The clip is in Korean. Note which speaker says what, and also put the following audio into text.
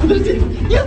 Speaker 1: Подожди, нет!